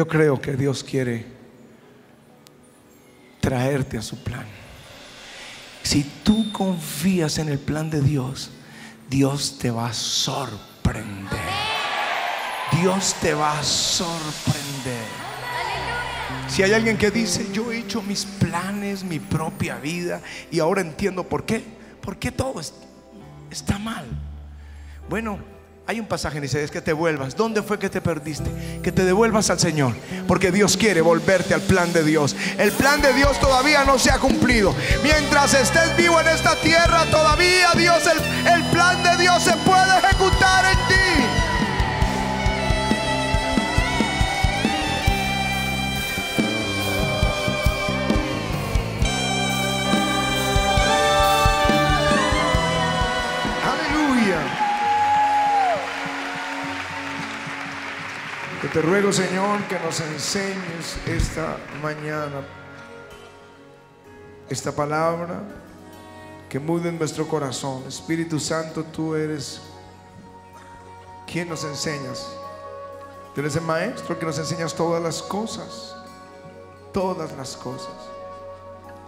Yo creo que Dios quiere traerte a su plan. Si tú confías en el plan de Dios, Dios te va a sorprender. Dios te va a sorprender. Si hay alguien que dice, yo he hecho mis planes, mi propia vida, y ahora entiendo por qué, por qué todo está mal. Bueno, hay un pasaje en Isaías que te vuelvas. ¿Dónde fue que te perdiste? Que te devuelvas al Señor. Porque Dios quiere volverte al plan de Dios. El plan de Dios todavía no se ha cumplido. Mientras estés vivo en esta tierra, todavía Dios, el plan de Dios se puede ejecutar en ti. Te ruego, Señor, que nos enseñes esta mañana esta palabra que mude nuestro corazón. Espíritu Santo, tú eres quien nos enseñas. Tú eres el maestro que nos enseñas todas las cosas. Todas las cosas.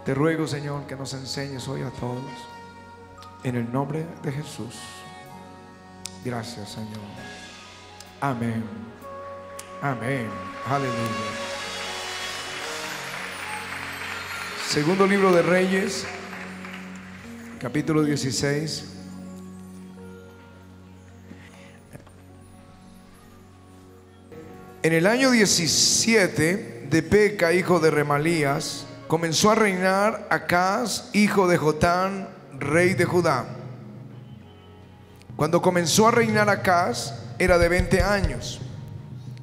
Te ruego, Señor, que nos enseñes hoy a todos. En el nombre de Jesús. Gracias, Señor. Amén. Amén. Aleluya. Segundo libro de Reyes, capítulo 16. En el año 17 de Peca, hijo de Remalías, comenzó a reinar Acaz, hijo de Jotán, rey de Judá. Cuando comenzó a reinar Acaz, era de 20 años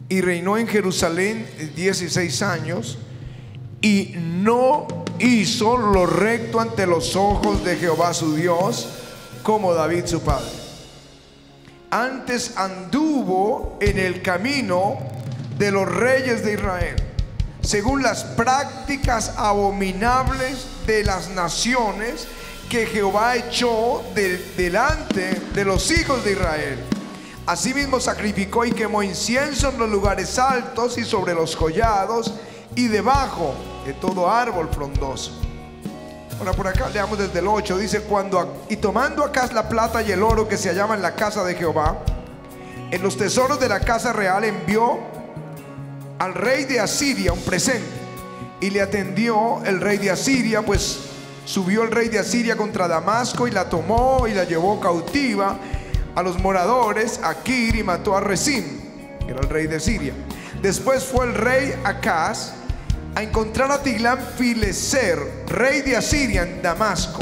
y reinó en Jerusalén 16 años y no hizo lo recto ante los ojos de Jehová su Dios como David su padre. Antes anduvo en el camino de los reyes de Israel, según las prácticas abominables de las naciones que Jehová echó delante de los hijos de Israel Asimismo sacrificó y quemó incienso en los lugares altos y sobre los collados y debajo de todo árbol frondoso. Ahora por acá leamos desde el 8, dice cuando y tomando acá la plata y el oro que se hallaba en la casa de Jehová, en los tesoros de la casa real envió al rey de Asiria un presente y le atendió el rey de Asiria, pues subió el rey de Asiria contra Damasco y la tomó y la llevó cautiva a los moradores a Kir y mató a Rezim, que era el rey de Siria. Después fue el rey Acaz a encontrar a Tiglán Fileser, rey de Asiria, en Damasco.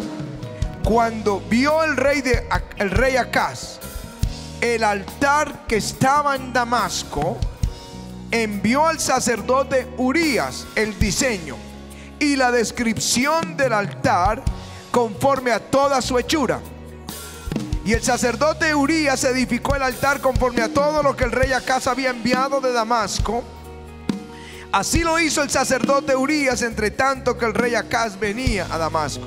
Cuando vio el rey, de, el rey Acaz el altar que estaba en Damasco, envió al sacerdote Urías el diseño y la descripción del altar conforme a toda su hechura. Y el sacerdote Urías edificó el altar conforme a todo lo que el rey Acaz había enviado de Damasco. Así lo hizo el sacerdote Urías entre tanto que el rey Acaz venía a Damasco.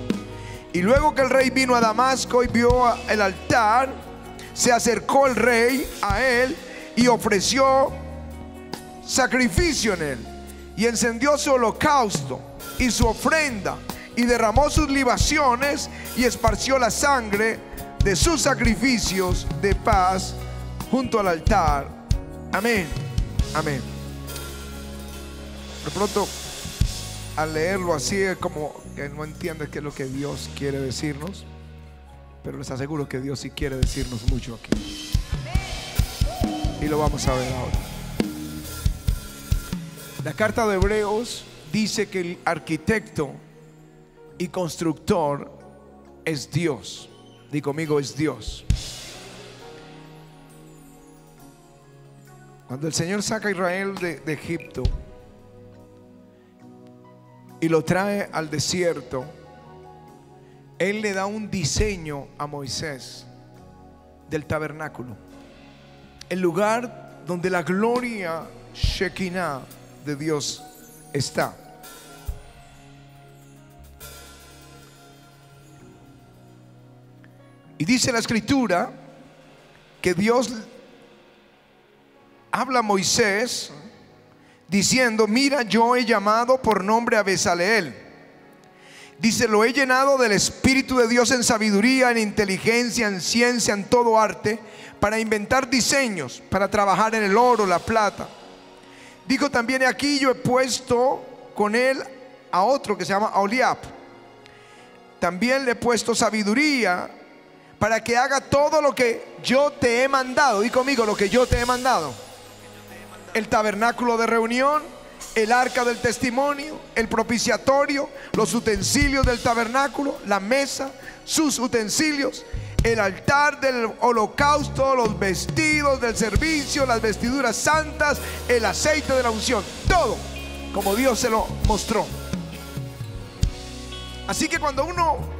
Y luego que el rey vino a Damasco y vio el altar, se acercó el rey a él y ofreció sacrificio en él. Y encendió su holocausto y su ofrenda y derramó sus libaciones y esparció la sangre de sus sacrificios de paz junto al altar. Amén. Amén. De pronto, al leerlo así, es como que no entiendes qué es lo que Dios quiere decirnos. Pero les aseguro que Dios sí quiere decirnos mucho aquí. Y lo vamos a ver ahora. La carta de Hebreos dice que el arquitecto y constructor es Dios. Di conmigo, es Dios. Cuando el Señor saca a Israel de, de Egipto y lo trae al desierto, Él le da un diseño a Moisés del tabernáculo. El lugar donde la gloria Shekinah de Dios está. Y dice la escritura que Dios habla a Moisés diciendo, mira, yo he llamado por nombre a Besaleel. Dice, lo he llenado del Espíritu de Dios en sabiduría, en inteligencia, en ciencia, en todo arte, para inventar diseños, para trabajar en el oro, la plata. Dijo también, aquí yo he puesto con él a otro que se llama Oliab. También le he puesto sabiduría para que haga todo lo que yo te he mandado. Di conmigo lo que yo te he mandado. El tabernáculo de reunión, el arca del testimonio, el propiciatorio, los utensilios del tabernáculo, la mesa, sus utensilios, el altar del holocausto, los vestidos del servicio, las vestiduras santas, el aceite de la unción, todo como Dios se lo mostró. Así que cuando uno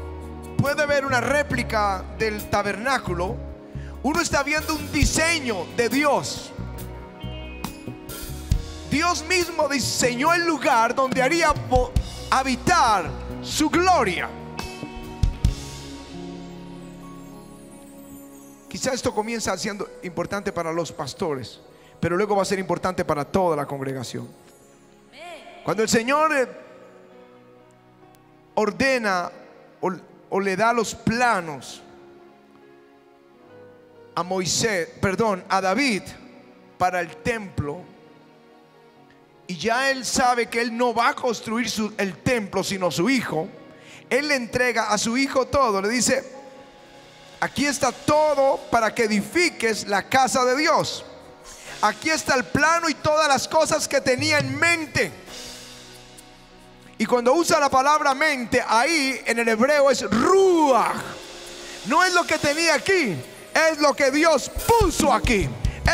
puede ver una réplica del tabernáculo, uno está viendo un diseño de Dios. Dios mismo diseñó el lugar donde haría habitar su gloria. Quizá esto comienza siendo importante para los pastores, pero luego va a ser importante para toda la congregación. Cuando el Señor eh, ordena o, le da los planos a Moisés, perdón, a David para el templo, y ya él sabe que él no va a construir el templo, sino su hijo, él le entrega a su hijo todo, le dice, aquí está todo para que edifiques la casa de Dios. Aquí está el plano y todas las cosas que tenía en mente. Y cuando usa la palabra mente, ahí en el hebreo es ruach. No es lo que tenía aquí, es lo que Dios puso aquí.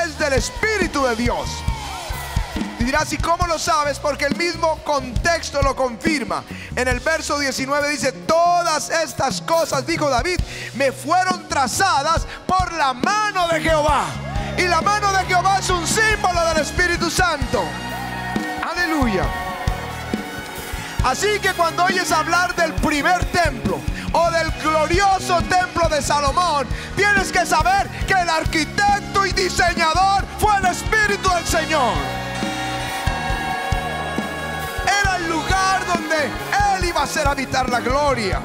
Es del Espíritu de Dios. Y dirás, ¿y cómo lo sabes? Porque el mismo contexto lo confirma. En el verso 19 dice, todas estas cosas, dijo David, me fueron trazadas por la mano de Jehová. Y la mano de Jehová es un símbolo del Espíritu Santo. Aleluya. Así que cuando oyes hablar del primer templo o del glorioso templo de Salomón, tienes que saber que el arquitecto y diseñador fue el Espíritu del Señor. Era el lugar donde Él iba a hacer habitar la gloria.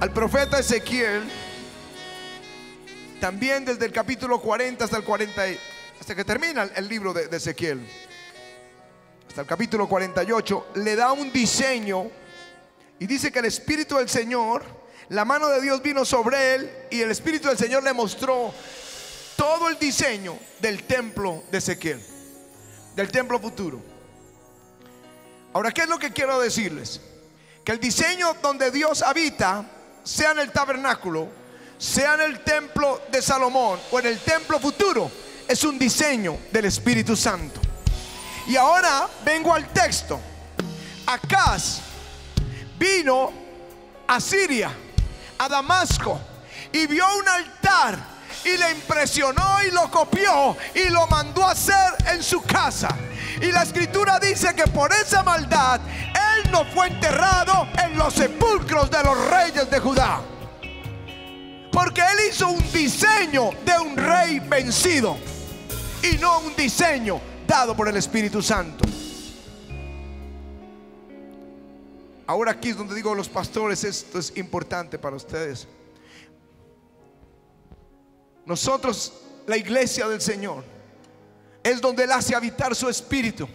Al profeta Ezequiel, también desde el capítulo 40 hasta el 40 hasta que termina el libro de, Ezequiel, hasta el capítulo 48, le da un diseño y dice que el Espíritu del Señor, la mano de Dios vino sobre él y el Espíritu del Señor le mostró todo el diseño del templo de Ezequiel, del templo futuro. Ahora, ¿qué es lo que quiero decirles? Que el diseño donde Dios habita, sea en el tabernáculo, sea en el templo de Salomón o en el templo futuro, es un diseño del Espíritu Santo. Y ahora vengo al texto. Acaz vino a Siria, a Damasco, y vio un altar y le impresionó y lo copió y lo mandó a hacer en su casa. Y la escritura dice que por esa maldad él no fue enterrado en los sepulcros de los reyes de Judá. Porque él hizo un diseño de un rey vencido y no un diseño dado por el Espíritu Santo. Ahora aquí es donde digo los pastores, esto es importante para ustedes. Nosotros, la iglesia del Señor, es donde Él hace habitar su espíritu.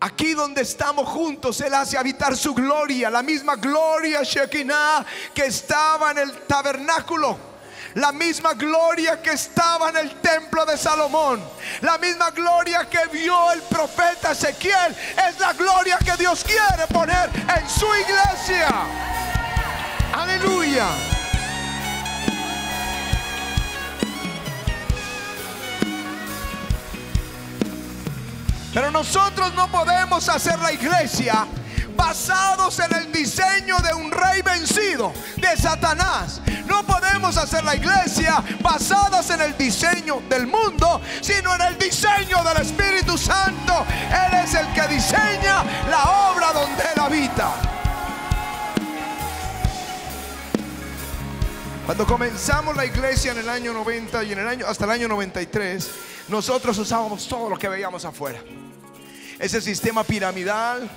Aquí donde estamos juntos, Él hace habitar su gloria, la misma gloria Shekinah que estaba en el tabernáculo la misma gloria que estaba en el templo de Salomón, la misma gloria que vio el profeta Ezequiel, es la gloria que Dios quiere poner en su iglesia. Aleluya. Pero nosotros no podemos hacer la iglesia basados en el diseño de un rey vencido, de Satanás. No podemos hacer la iglesia basadas en el diseño del mundo, sino en el diseño del Espíritu Santo. Él es el que diseña la obra donde Él habita. Cuando comenzamos la iglesia en el año 90 y en el año hasta el año 93, nosotros usábamos todo lo que veíamos afuera. Ese sistema piramidal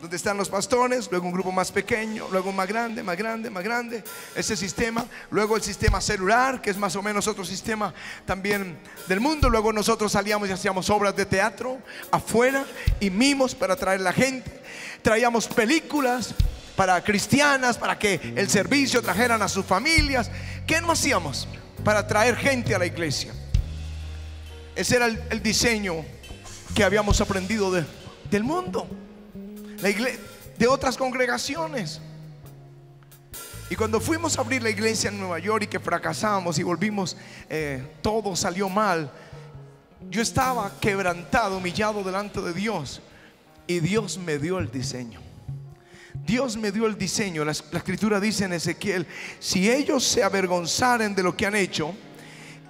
donde están los pastores, luego un grupo más pequeño, luego más grande, más grande, más grande, ese sistema, luego el sistema celular, que es más o menos otro sistema también del mundo, luego nosotros salíamos y hacíamos obras de teatro afuera y mimos para atraer la gente, traíamos películas para cristianas, para que el servicio trajeran a sus familias. ¿Qué no hacíamos para traer gente a la iglesia? Ese era el, diseño que habíamos aprendido del mundo de otras congregaciones. Y cuando fuimos a abrir la iglesia en Nueva York y que fracasamos y volvimos, eh, todo salió mal, yo estaba quebrantado, humillado delante de Dios. Y Dios me dio el diseño. Dios me dio el diseño. La, la, escritura dice en Ezequiel, si ellos se avergonzaren de lo que han hecho,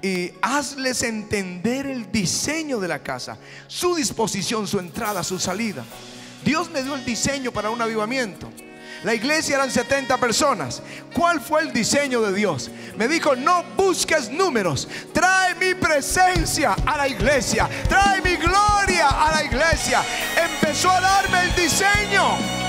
y hazles entender el diseño de la casa, su disposición, su entrada, su salida. Dios me dio el diseño para un avivamiento. La iglesia eran 70 personas. ¿Cuál fue el diseño de Dios? Me dijo, no busques números. Trae mi presencia a la iglesia. Trae mi gloria a la iglesia. Empezó a darme el diseño.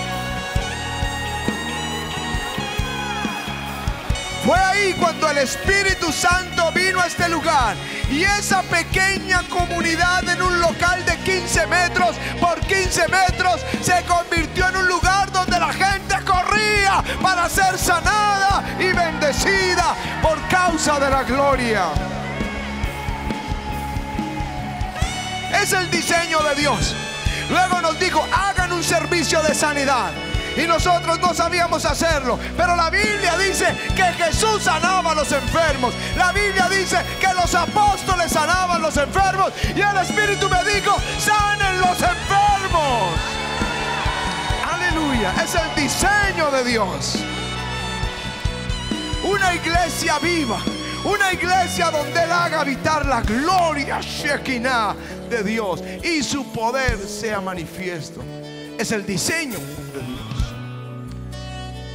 Fue ahí cuando el Espíritu Santo vino a este lugar y esa pequeña comunidad en un local de 15 metros por 15 metros se convirtió en un lugar donde la gente corría para ser sanada y bendecida por causa de la gloria. Es el diseño de Dios. Luego nos dijo, hagan un servicio de sanidad y nosotros no sabíamos hacerlo. Pero la Biblia que Jesús sanaba a los enfermos. La Biblia dice que los apóstoles sanaban a los enfermos. Y el Espíritu me dijo, sanen los enfermos. Aleluya. Es el diseño de Dios. Una iglesia viva. Una iglesia donde Él haga habitar la gloria Shekinah de Dios y su poder sea manifiesto. Es el diseño de Dios.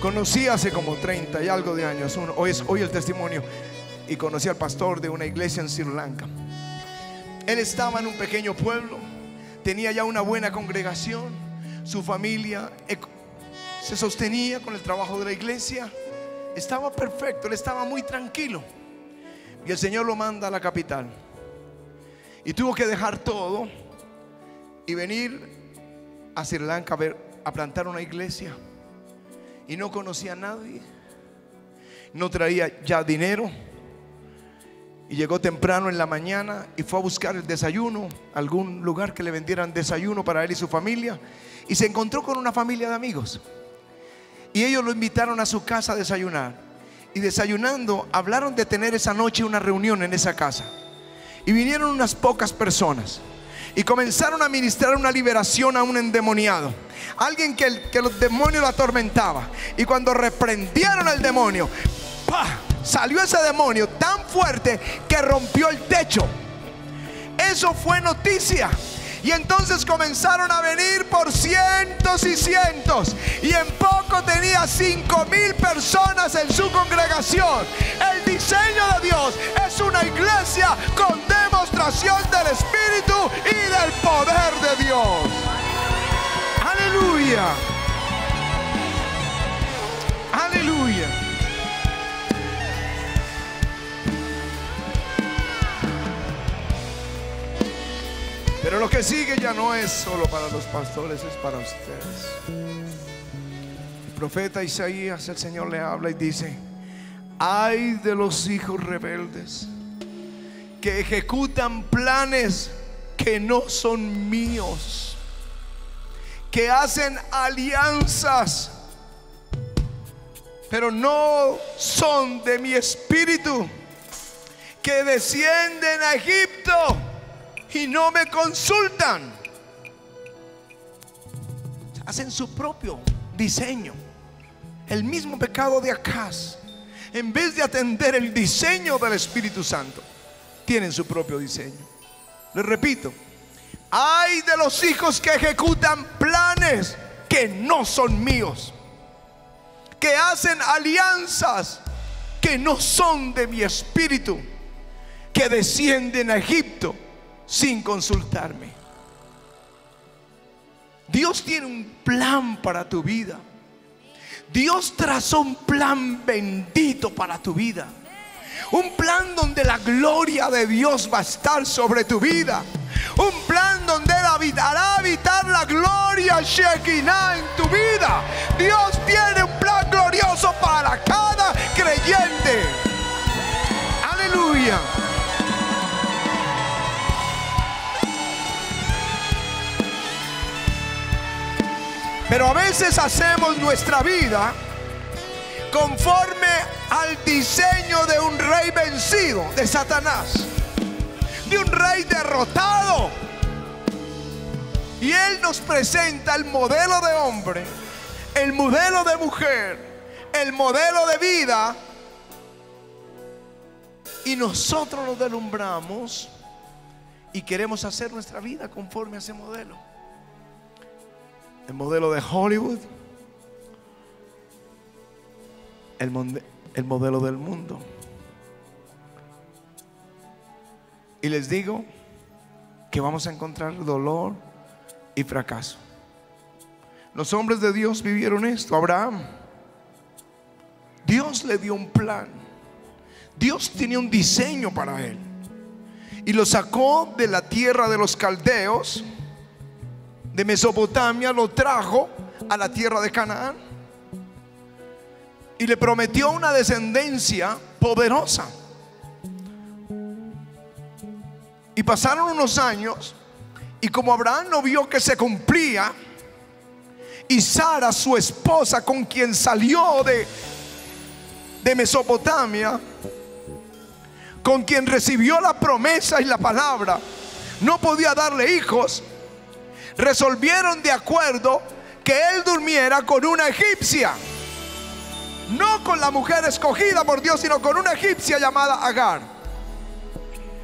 Conocí hace como 30 y algo de años, hoy es hoy el testimonio, y conocí al pastor de una iglesia en Sri Lanka. Él estaba en un pequeño pueblo, tenía ya una buena congregación, su familia se sostenía con el trabajo de la iglesia, estaba perfecto, él estaba muy tranquilo. Y el Señor lo manda a la capital. Y tuvo que dejar todo y venir a Sri Lanka a plantar una iglesia y no conocía a nadie. No traía ya dinero. Y llegó temprano en la mañana y fue a buscar el desayuno, algún lugar que le vendieran desayuno para él y su familia. Y se encontró con una familia de amigos. Y ellos lo invitaron a su casa a desayunar. Y desayunando, hablaron de tener esa noche una reunión en esa casa. Y vinieron unas pocas personas y comenzaron a ministrar una liberación a un endemoniado. Alguien que, los demonios lo atormentaba. Y cuando reprendieron al demonio, salió ese demonio tan fuerte que rompió el techo. Eso fue noticia. Y entonces comenzaron a venir por cientos y cientos. Y en poco tenía cinco mil personas en su congregación. El diseño de Dios es una iglesia con demostración del Espíritu y del poder de Dios. Aleluya. Aleluya. Pero lo que sigue ya no es solo para los pastores, es para ustedes. El profeta Isaías, el Señor le habla y dice, ay de los hijos rebeldes que ejecutan planes que no son míos, que hacen alianzas, pero no son de mi espíritu, que descienden a Egipto y no me consultan. Hacen su propio diseño. El mismo pecado de Acaz. En vez de atender el diseño del Espíritu Santo, tienen su propio diseño. Les repito, hay de los hijos que ejecutan planes que no son míos, que hacen alianzas que no son de mi espíritu, que descienden a Egipto sin consultarme. Dios tiene un plan para tu vida. Dios trazó un plan bendito para tu vida. Un plan donde la gloria de Dios va a estar sobre tu vida. Un plan donde Él habitará habitar la gloria Shekinah en tu vida. Dios tiene un plan glorioso para cada creyente. Aleluya. Pero a veces hacemos nuestra vida conforme al diseño de un rey vencido, de Satanás, de un rey derrotado. Y Él nos presenta el modelo de hombre, el modelo de mujer, el modelo de vida. Y nosotros nos delumbramos y queremos hacer nuestra vida conforme a ese modelo el modelo de Hollywood, el, el modelo del mundo. Y les digo que vamos a encontrar dolor y fracaso. Los hombres de Dios vivieron esto. Abraham, Dios le dio un plan. Dios tenía un diseño para él. Y lo sacó de la tierra de los caldeos de Mesopotamia lo trajo a la tierra de Canaán y le prometió una descendencia poderosa. Y pasaron unos años y como Abraham no vio que se cumplía, y Sara, su esposa, con quien salió de, de Mesopotamia, con quien recibió la promesa y la palabra, no podía darle hijos, resolvieron de acuerdo que él durmiera con una egipcia. No con la mujer escogida por Dios, sino con una egipcia llamada Agar.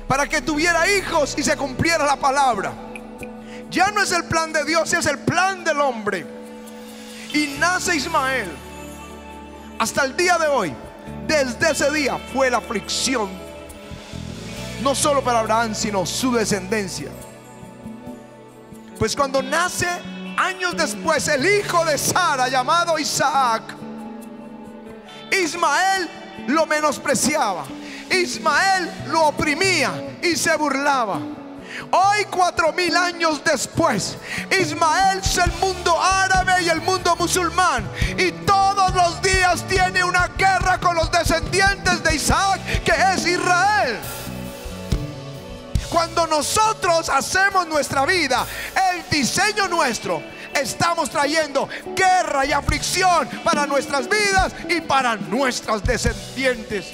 Para que tuviera hijos y se cumpliera la palabra. Ya no es el plan de Dios, es el plan del hombre. Y nace Ismael. Hasta el día de hoy, desde ese día fue la aflicción. No solo para Abraham, sino su descendencia. Pues cuando nace años después el hijo de Sara llamado Isaac, Ismael lo menospreciaba. Ismael lo oprimía y se burlaba. Hoy, cuatro mil años después, Ismael es el mundo árabe y el mundo musulmán. Y todos los días tiene una guerra con los descendientes de Isaac, que es Israel. Cuando nosotros hacemos nuestra vida, el diseño nuestro, estamos trayendo guerra y aflicción para nuestras vidas y para nuestras descendientes.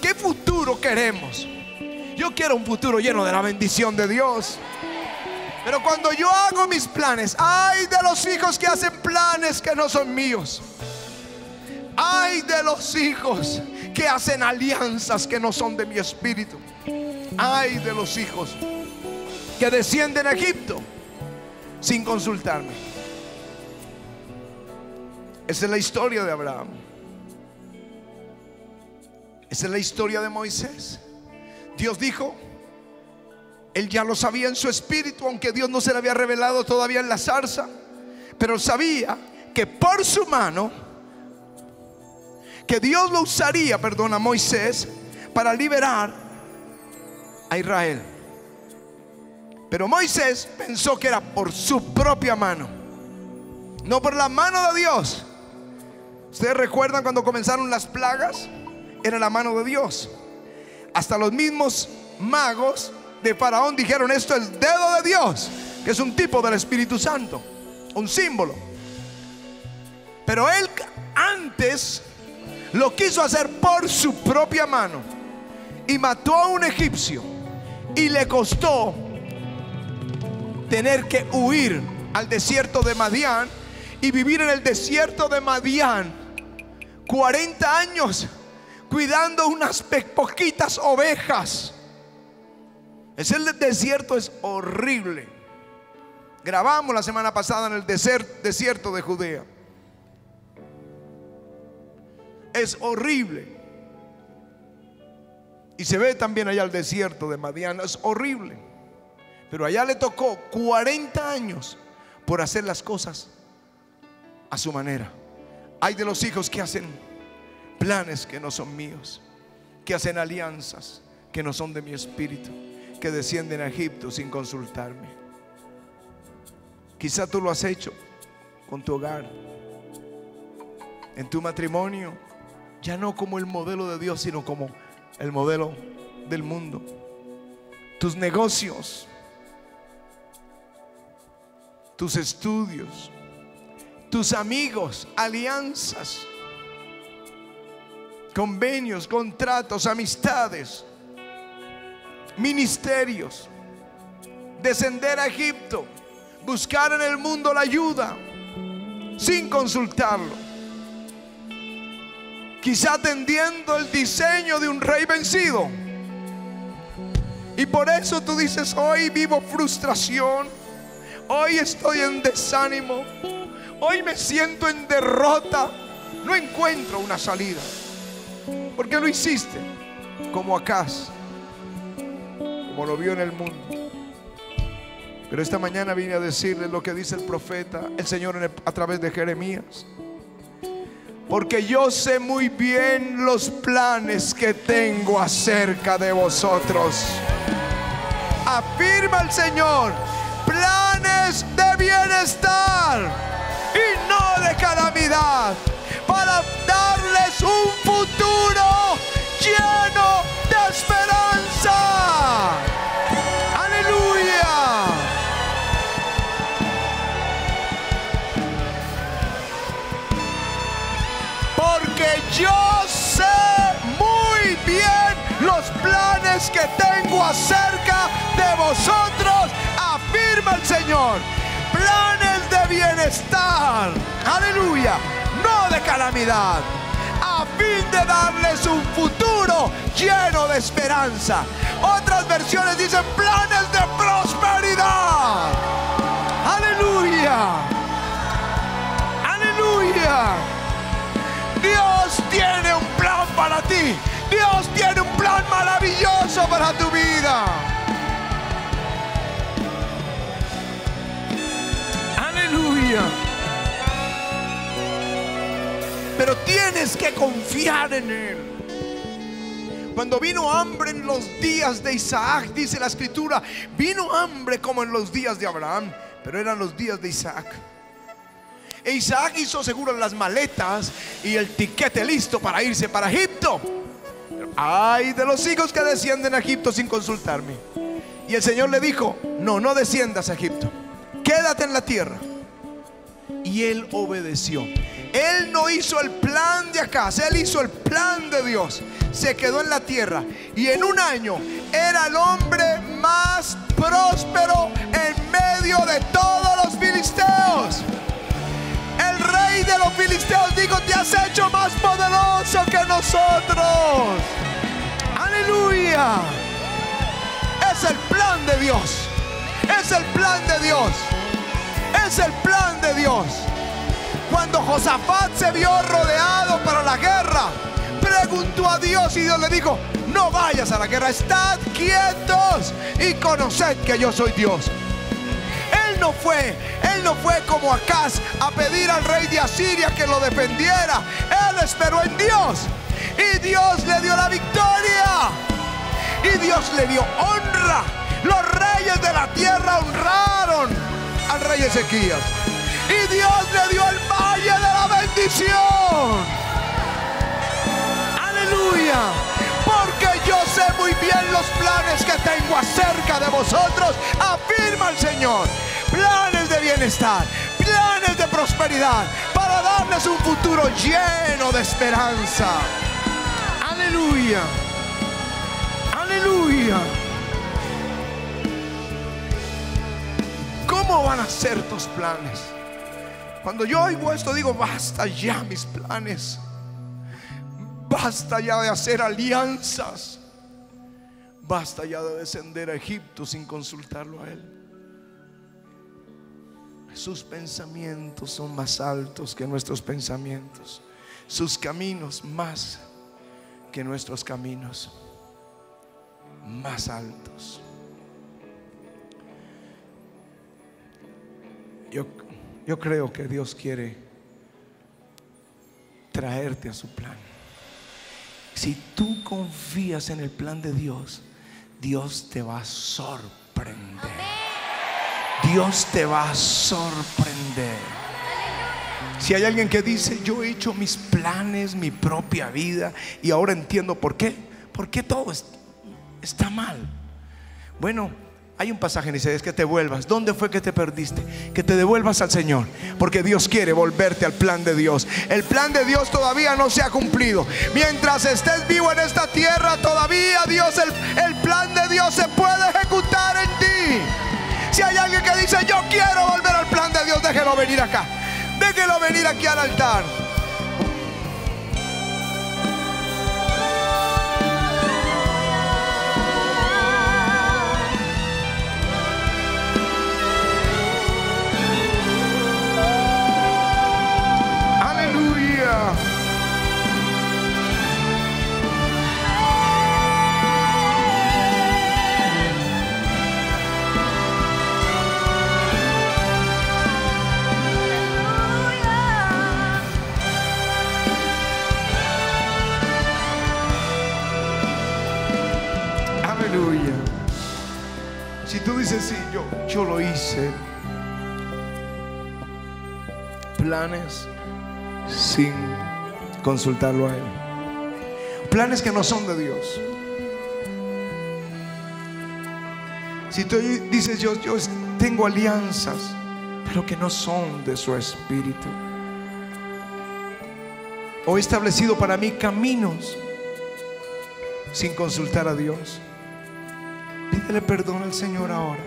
¿Qué futuro queremos? Yo quiero un futuro lleno de la bendición de Dios. Pero cuando yo hago mis planes, hay de los hijos que hacen planes que no son míos. Hay de los hijos que hacen alianzas que no son de mi espíritu. Hay de los hijos que descienden a Egipto sin consultarme. Esa es la historia de Abraham. Esa es la historia de Moisés. Dios dijo, él ya lo sabía en su espíritu, aunque Dios no se le había revelado todavía en la zarza, pero sabía que por su mano, que Dios lo usaría, perdona, Moisés, para liberar a Israel. Pero Moisés pensó que era por su propia mano, no por la mano de Dios. Ustedes recuerdan cuando comenzaron las plagas, era la mano de Dios. Hasta los mismos magos de Faraón dijeron esto es el dedo de Dios, que es un tipo del Espíritu Santo, un símbolo. Pero él antes lo quiso hacer por su propia mano y mató a un egipcio y le costó tener que huir al desierto de Madián y vivir en el desierto de Madián 40 años cuidando unas poquitas ovejas. Ese desierto es horrible. Grabamos la semana pasada en el desierto de Judea. es horrible. Y se ve también allá el desierto de Madiana, es horrible. Pero allá le tocó 40 años por hacer las cosas a su manera. Hay de los hijos que hacen planes que no son míos, que hacen alianzas que no son de mi espíritu, que descienden a Egipto sin consultarme. Quizá tú lo has hecho con tu hogar, en tu matrimonio, ya no como el modelo de Dios, sino como el modelo del mundo. Tus negocios, tus estudios, tus amigos, alianzas, convenios, contratos, amistades, ministerios, descender a Egipto, buscar en el mundo la ayuda sin consultarlo. Quizá atendiendo el diseño de un rey vencido. Y por eso tú dices, hoy vivo frustración, hoy estoy en desánimo, hoy me siento en derrota, no encuentro una salida. Porque lo hiciste como acá, como lo vio en el mundo. Pero esta mañana vine a decirle lo que dice el profeta, el Señor a través de Jeremías. Porque yo sé muy bien los planes que tengo acerca de vosotros. Afirma el Señor, planes de bienestar y no de calamidad, para darles un futuro lleno de esperanza. Que tengo acerca de vosotros, afirma el Señor. Planes de bienestar, aleluya, no de calamidad, a fin de darles un futuro lleno de esperanza. Otras versiones dicen planes de prosperidad. Aleluya. Aleluya. Dios tiene un plan para ti. Dios tiene un plan maravilloso para tu vida. Aleluya. Pero tienes que confiar en Él. Cuando vino hambre en los días de Isaac, dice la escritura, vino hambre como en los días de Abraham, pero eran los días de Isaac. E Isaac hizo seguro las maletas y el tiquete listo para irse para Egipto. Ay de los hijos que descienden a Egipto sin consultarme. Y el Señor le dijo, no, no desciendas a Egipto. Quédate en la tierra. Y él obedeció. Él no hizo el plan de acá, él hizo el plan de Dios. Se quedó en la tierra y en un año era el hombre más próspero en medio de todos los filisteos. Rey de los filisteos dijo, te has hecho más poderoso que nosotros. Aleluya. Es el plan de Dios. Es el plan de Dios. Es el plan de Dios. Cuando Josafat se vio rodeado para la guerra, preguntó a Dios y Dios le dijo, no vayas a la guerra, estad quietos y conoced que yo soy Dios. No fue, él no fue como Acaz a pedir al rey de Asiria que lo defendiera. Él esperó en Dios y Dios le dio la victoria. Y Dios le dio honra. Los reyes de la tierra honraron al rey Ezequías. Y Dios le dio el valle de la bendición. Aleluya. Porque yo sé muy bien los planes que tengo acerca de vosotros, afirma el Señor. Planes de bienestar, planes de prosperidad, para darles un futuro lleno de esperanza. Aleluya. Aleluya. ¿Cómo van a ser tus planes? Cuando yo oigo esto digo, basta ya mis planes. Basta ya de hacer alianzas. Basta ya de descender a Egipto sin consultarlo a Él. Sus pensamientos son más altos que nuestros pensamientos. sus caminos más que nuestros caminos, más altos. Yo, yo creo que Dios quiere traerte a su plan. Si tú confías en el plan de Dios, Dios te va a sorprender. Dios te va a sorprender. Si hay alguien que dice, yo he hecho mis planes, mi propia vida, y ahora entiendo por qué, por qué todo está mal. Bueno, hay un pasaje en Isaías que te vuelvas. ¿Dónde fue que te perdiste? Que te devuelvas al Señor. Porque Dios quiere volverte al plan de Dios. El plan de Dios todavía no se ha cumplido. Mientras estés vivo en esta tierra, todavía Dios, el, el plan de Dios se puede ejecutar en ti. Si hay alguien que dice, yo quiero volver al plan de Dios, déjelo venir acá. Déjelo venir aquí al altar. Aleluya. Si tú dices, sí, yo, yo lo hice. Planes sin consultarlo a Él. Planes que no son de Dios. Si tú dices, yo, yo tengo alianzas, pero que no son de su espíritu. O he establecido para mí caminos sin consultar a Dios. Pídele perdón al Señor ahora.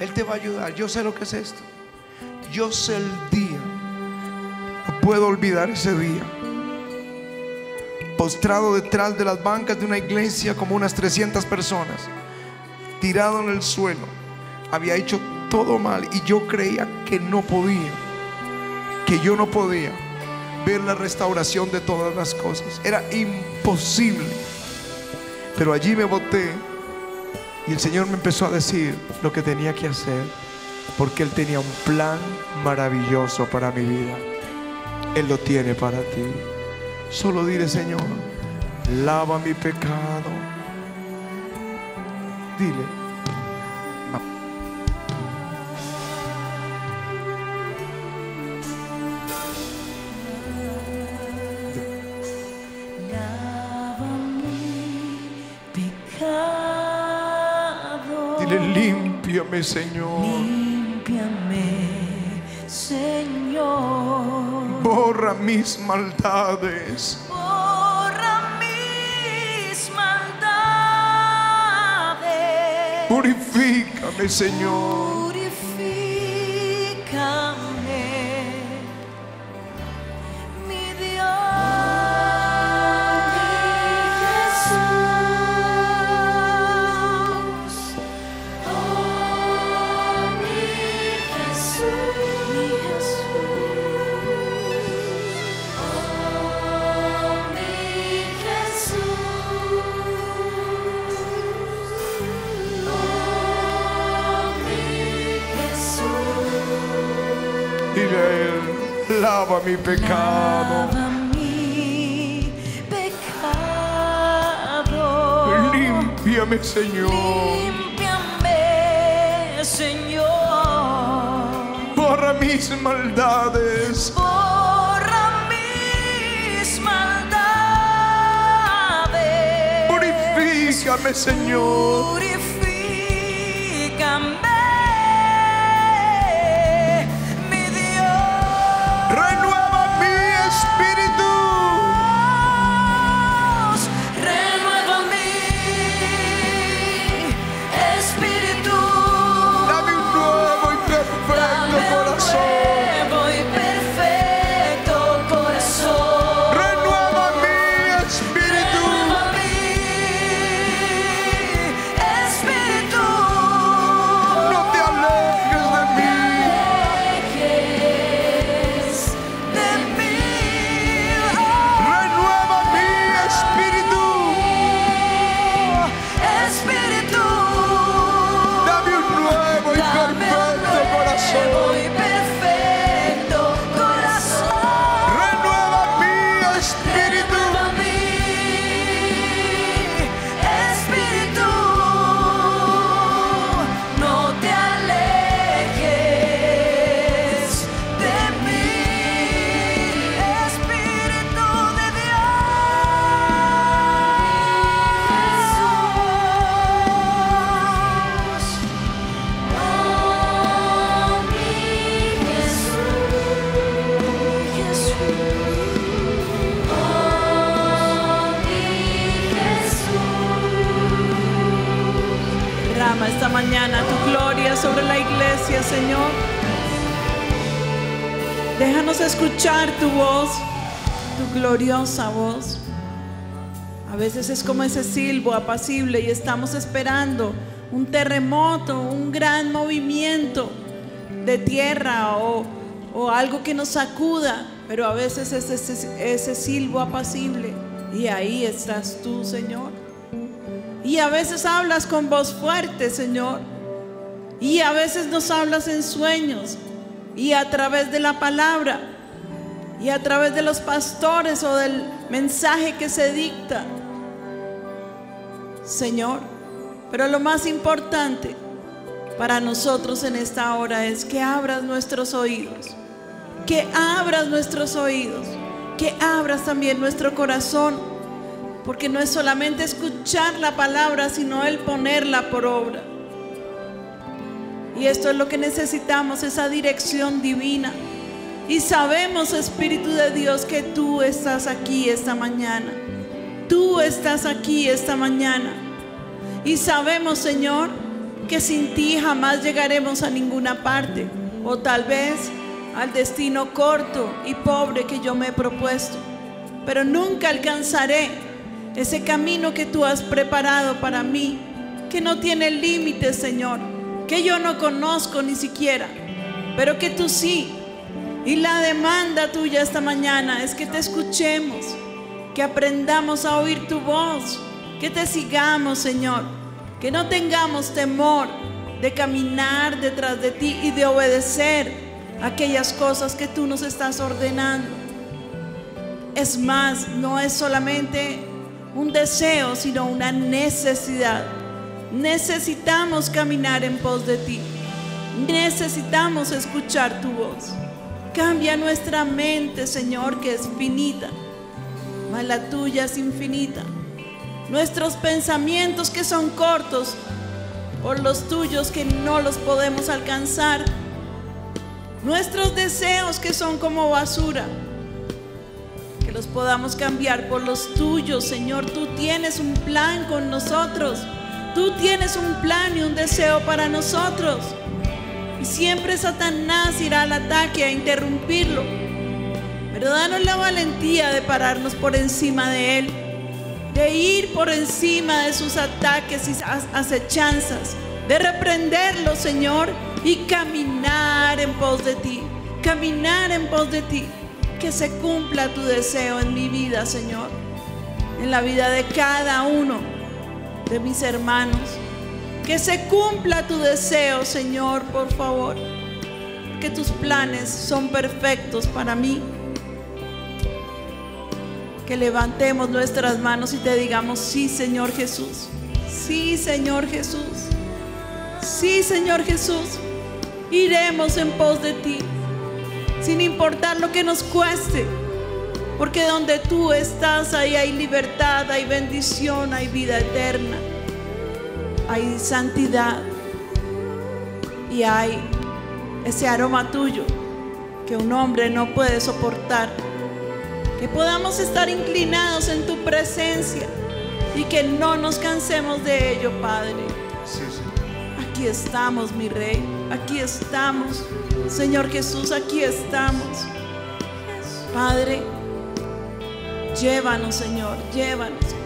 Él te va a ayudar. Yo sé lo que es esto. Yo sé el día. No puedo olvidar ese día. Postrado detrás de las bancas de una iglesia como unas 300 personas. Tirado en el suelo. Había hecho todo mal y yo creía que no podía. Que yo no podía ver la restauración de todas las cosas. Era imposible. Pero allí me boté y el Señor me empezó a decir lo que tenía que hacer, porque Él tenía un plan maravilloso para mi vida. Él lo tiene para ti. Solo dile, Señor, lava mi pecado. Dile. Límpiame, Señor. Límpiame, Señor. Borra mis maldades. Borra mis maldades. Purifícame, Señor. Mi pecado. Lava mi pecado. Límpiame, Señor. Límpiame, Señor. Borra mis maldades. Borra mis maldades. Purifícame, Señor. Escuchar tu voz, tu gloriosa voz. A veces es como ese silbo apacible y estamos esperando un terremoto, un gran movimiento de tierra o, o algo que nos sacuda, pero a veces es ese, ese silbo apacible y ahí estás tú, Señor. Y a veces hablas con voz fuerte, Señor. Y a veces nos hablas en sueños y a través de la palabra y a través de los pastores o del mensaje que se dicta. Señor, pero lo más importante para nosotros en esta hora es que abras nuestros oídos, que abras nuestros oídos, que abras también nuestro corazón, porque no es solamente escuchar la palabra, sino el ponerla por obra. Y esto es lo que necesitamos, esa dirección divina. Y sabemos, Espíritu de Dios, que tú estás aquí esta mañana. Tú estás aquí esta mañana. Y sabemos, Señor, que sin ti jamás llegaremos a ninguna parte. O tal vez al destino corto y pobre que yo me he propuesto. Pero nunca alcanzaré ese camino que tú has preparado para mí, que no tiene límites, Señor, que yo no conozco ni siquiera, pero que tú sí. Y la demanda tuya esta mañana es que te escuchemos, que aprendamos a oír tu voz, que te sigamos, Señor, que no tengamos temor de caminar detrás de ti y de obedecer aquellas cosas que tú nos estás ordenando. Es más, no es solamente un deseo, sino una necesidad. Necesitamos caminar en pos de ti. Necesitamos escuchar tu voz. Cambia nuestra mente, Señor, que es finita, mas la tuya es infinita. Nuestros pensamientos que son cortos, por los tuyos que no los podemos alcanzar. Nuestros deseos que son como basura, que los podamos cambiar por los tuyos, Señor. Tú tienes un plan con nosotros. Tú tienes un plan y un deseo para nosotros. Y siempre Satanás irá al ataque a interrumpirlo. Pero danos la valentía de pararnos por encima de él, de ir por encima de sus ataques y acechanzas, de reprenderlo, Señor, y caminar en pos de ti, caminar en pos de ti. Que se cumpla tu deseo en mi vida, Señor, en la vida de cada uno de mis hermanos. Que se cumpla tu deseo, Señor, por favor. Que tus planes son perfectos para mí. Que levantemos nuestras manos y te digamos, sí, Señor Jesús. Sí, Señor Jesús. Sí, Señor Jesús. Iremos en pos de ti, sin importar lo que nos cueste. Porque donde tú estás, ahí hay libertad, hay bendición, hay vida eterna hay santidad y hay ese aroma tuyo que un hombre no puede soportar. Que podamos estar inclinados en tu presencia y que no nos cansemos de ello, Padre. Sí, sí. Aquí estamos, mi Rey. Aquí estamos. Señor Jesús, aquí estamos. Padre, llévanos, Señor, llévanos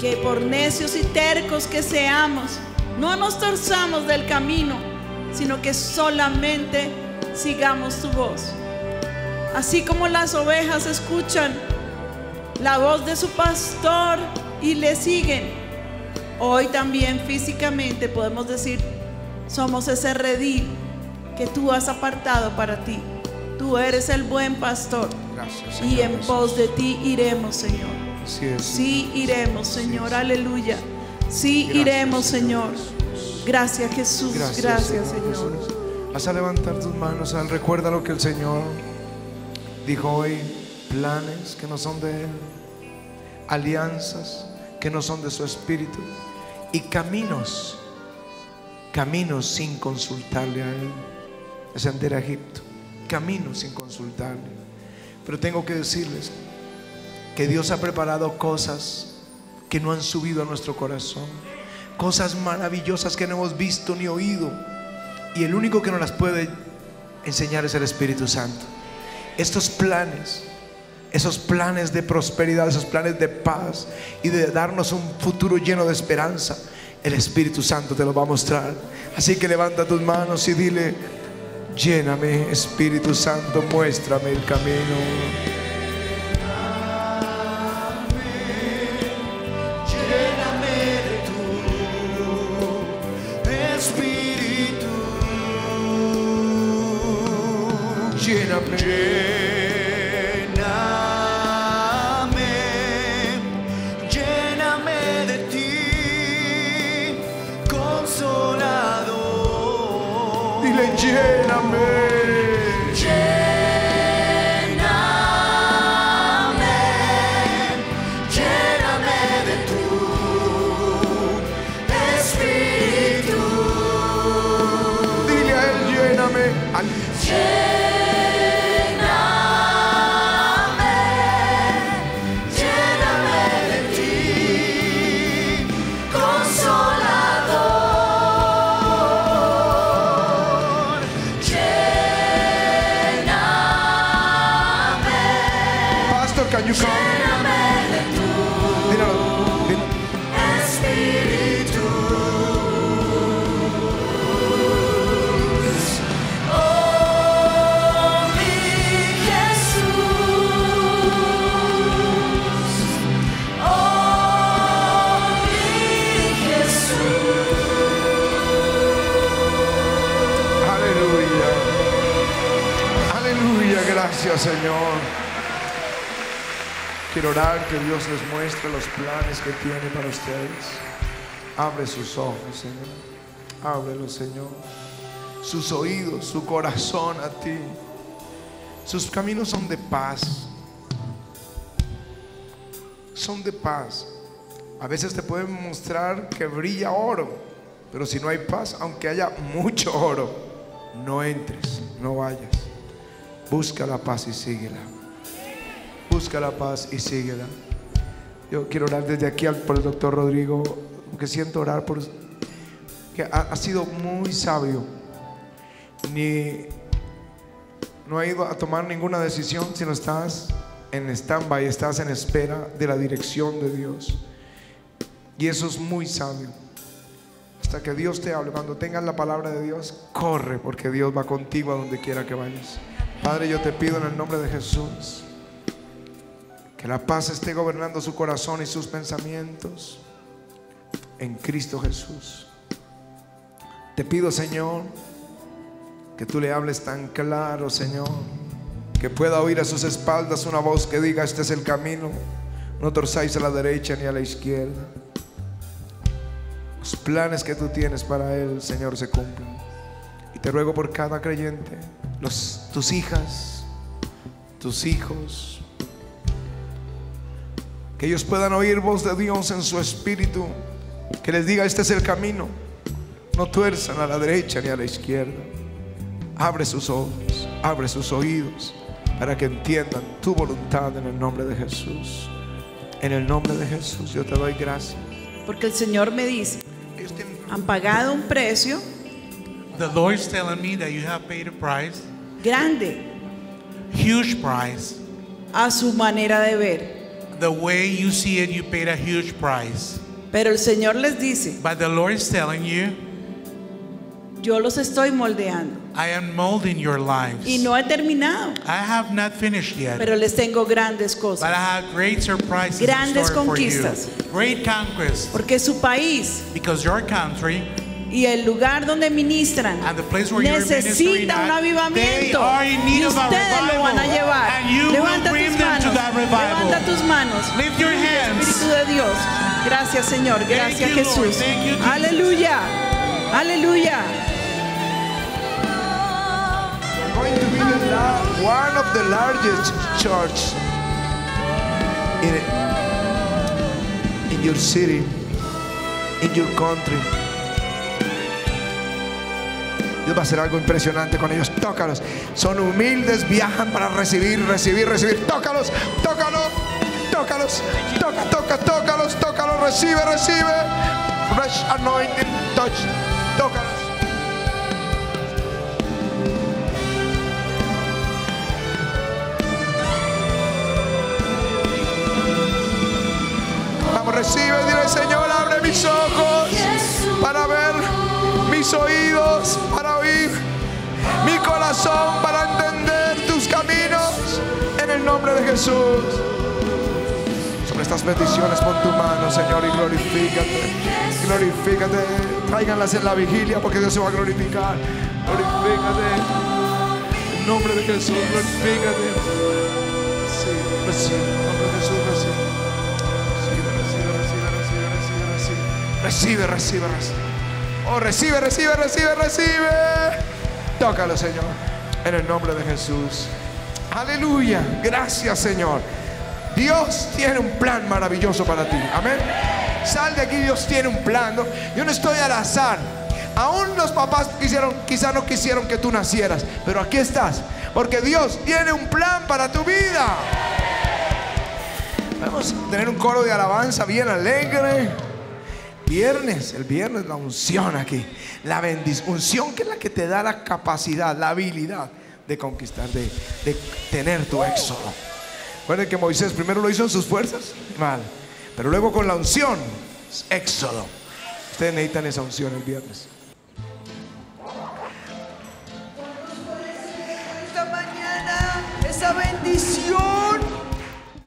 que por necios y tercos que seamos, no nos torzamos del camino, sino que solamente sigamos tu voz. Así como las ovejas escuchan la voz de su pastor y le siguen, hoy también físicamente podemos decir, somos ese redil que tú has apartado para ti. Tú eres el buen pastor Gracias. y en Jesús. pos de ti iremos, Señor. Sí iremos, Señor, aleluya. Sí iremos, Señor. Gracias, Jesús. Gracias, Señor. Vas a levantar tus manos. al- Recuerda lo que el Señor dijo hoy. Planes que no son de Él. Alianzas que no son de su espíritu. Y caminos. Caminos sin consultarle a Él. Descender a Egipto. Caminos sin consultarle. Pero tengo que decirles que Dios ha preparado cosas que no han subido a nuestro corazón. cosas maravillosas que no hemos visto ni oído. Y el único que nos las puede enseñar es el Espíritu Santo. Estos planes, esos planes de prosperidad, esos planes de paz y de darnos un futuro lleno de esperanza, el Espíritu Santo te lo va a mostrar. Así que levanta tus manos y dile, lléname Espíritu Santo, muéstrame el camino. Aleluya. Aleluya, gracias Señor. Quiero orar que Dios les muestre los planes que tiene para ustedes. Abre sus ojos, Señor. Ábrelos, Señor. Sus oídos, su corazón a ti. Sus caminos son de paz. Son de paz. A veces te pueden mostrar que brilla oro, pero si no hay paz, aunque haya mucho oro, no entres, no vayas. Busca la paz y síguela. Busca la paz y síguela. Yo quiero orar desde aquí por el doctor Rodrigo, porque siento orar por que ha, ha sido muy sabio. Ni no ha ido a tomar ninguna decisión, sino estás en stand-by, estás en espera de la dirección de Dios. Y eso es muy sabio. Hasta que Dios te hable. Cuando tengas la palabra de Dios, corre, porque Dios va contigo a donde quiera que vayas. Padre, yo te pido en el nombre de Jesús que la paz esté gobernando su corazón y sus pensamientos en Cristo Jesús. Te pido, Señor, que tú le hables tan claro, Señor, que pueda oír a sus espaldas una voz que diga, este es el camino, no torzáis a la derecha ni a la izquierda. Los planes que tú tienes para él, Señor, se cumplen. Y te ruego por cada creyente, tus hijas, tus hijos, que ellos puedan oír voz de Dios en su espíritu, que les diga, este es el camino, no tuerzan a la derecha ni a la izquierda. Abre sus ojos, abre sus oídos, para que entiendan tu voluntad en el nombre de Jesús. En el nombre de Jesús, yo te doy gracias. Porque el Señor me dice, han pagado un precio The Lord's telling me that you have paid a price, grande huge price. a su manera de ver. The way you see it, you paid a huge price. Pero el Señor les dice, But the Lord is telling you, yo los estoy moldeando. I am molding your lives. Y no he terminado, I have not finished yet, pero les tengo grandes but I have great surprises in Grandes store for you. Great conquests, Porque su país because your country y el lugar donde ministran and the place where you're ministering necesita un avivamiento. are in need Y ustedes lo van a llevar. Levanta tus manos. Levanta tus manos. Espíritu de Dios. Gracias, Señor. Gracias. Jesús. Aleluya. Aleluya. going to be the la- one of the largest church in, in your city, in your country. Va a hacer algo impresionante con ellos. Tócalos. Son humildes, viajan para recibir, recibir, recibir. Tócalos, tócalos, tócalos. Toca, toca, tócalos, tócalos. Recibe, recibe. fresh anointing touch. Tócalos. Vamos, recibe, dile Señor, abre mis ojos mis oídos para oír, mi corazón para entender tus caminos. En el nombre de Jesús. Sobre estas bendiciones pon tu mano, Señor, y glorifícate. Glorifícate. Tráiganlas en la vigilia porque Dios se va a glorificar. Glorifícate. En nombre de Jesús, glorifícate. Sí, recibe. Nombre de Jesús, recibe. Recibe, recibe, recibe, recibe, recibe, recibe. Recibe, recibe, recibe. Oh, recibe, recibe, recibe, recibe. Tócalo, Señor. En el nombre de Jesús. Aleluya. Gracias, Señor. Dios tiene un plan maravilloso para ti. Amén. Sal de aquí, Dios tiene un plan. Yo no estoy al azar. Aún los papás quisieron, quizá no quisieron que tú nacieras, pero aquí estás, porque Dios tiene un plan para tu vida. Vamos a tener un coro de alabanza bien alegre. Viernes, el viernes la unción aquí, la bendición, que es la que te da la capacidad, la habilidad de conquistar, de, tener tu éxodo. Recuerden que Moisés primero lo hizo en sus fuerzas, mal, pero luego con la unción, éxodo. Ustedes necesitan esa unción el viernes. esta esa bendición